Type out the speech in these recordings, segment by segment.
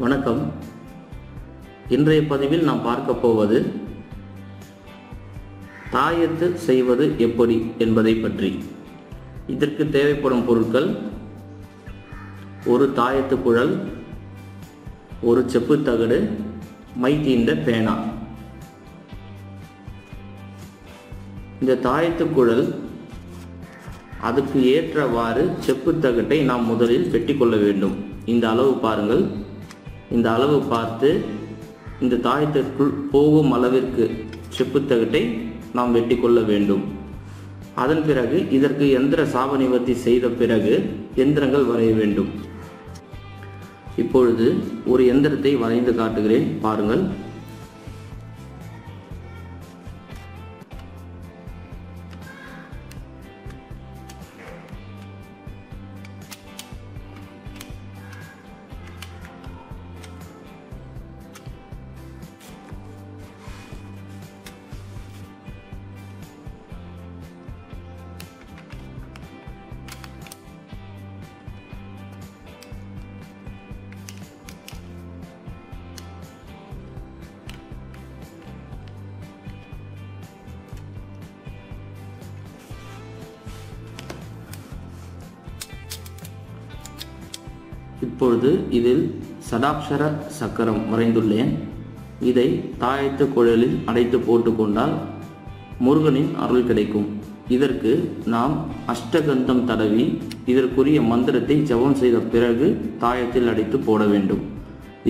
வணக்கம். இன்றைய பதிவில் நாம் பார்க்க போவது தாயத்து செய்வது எப்படி என்பதை பற்றி. இதற்கு தேவைப்படும் பொருட்கள் ஒரு தாயத்து குழல் ஒரு செப்பு தகடு மை தீண்ட பேனா. இந்த தாயத்து குழல் அதுக்கு ஏற்றவாறு செப்பு தகட்டை நாம் முதலில் வெட்டி கொள்ள வேண்டும். இந்த அளவு பாருங்கள். இந்த அளவு பார்த்து இந்த தாயத்திற்குள் போகும் அளவிற்கு செப்பு தகட்டை நாம் வெட்டி கொள்ள வேண்டும். அதன் பிறகு இதற்கு எந்திர சாப நிவர்த்தி செய்த பிறகு எந்திரங்கள் வரைய வேண்டும். இப்பொழுது ஒரு எந்திரத்தை வரைந்து காட்டுகிறேன். பாருங்கள். இப்பொழுது இதில் சடாப்சர சக்கரம் வரைந்துள்ளேன் இதை தாயத்து குழலில் அடைத்து போட்டுக்கொண்டால் முருகனின் அருள் கிடைக்கும். இதற்கு நாம் அஷ்டகந்தம் தடவி இதற்குரிய மந்திரத்தை ஜெபம் செய்த பிறகு தாயத்தில் அடைத்து போட வேண்டும்.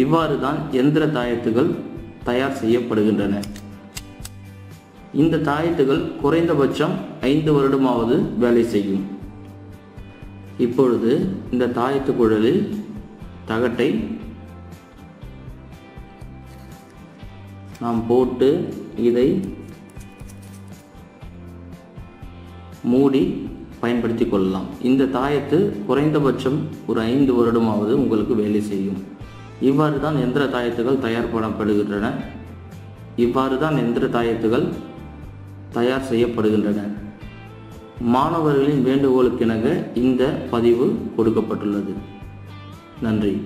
இவ்வாறு தான் எந்திர தாயத்துகள் தயார் செய்யப்படுகின்றன. இந்த தாயத்துகள் குறைந்தபட்சம் ஐந்து வருடமாவது வேலை செய்யும். இப்பொழுது இந்த தாயத்து குழலில் தகட்டை நாம் போட்டு இதை மூடி பயன்படுத்தி கொள்ளலாம். இந்த தாயத்து குறைந்தபட்சம் ஒரு ஐந்து வருடமாவது உங்களுக்கு வேலை செய்யும். இவ்வாறு தான் எந்திர தாயத்துகள் தயார் பண்ணப்படுகின்றன இவ்வாறு தான் எந்திர தாயத்துகள் தயார் செய்யப்படுகின்றன. மாணவர்களின் வேண்டுகோளுக்கிணங்க இந்த பதிவு கொடுக்கப்பட்டுள்ளது. நன்றி.